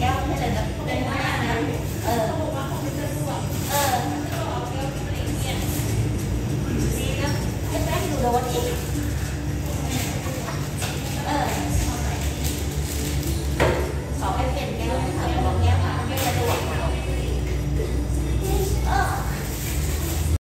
แก้วไม่เจอแเป็นหน้านะเออเออดีนะจะได้ดูโดนอี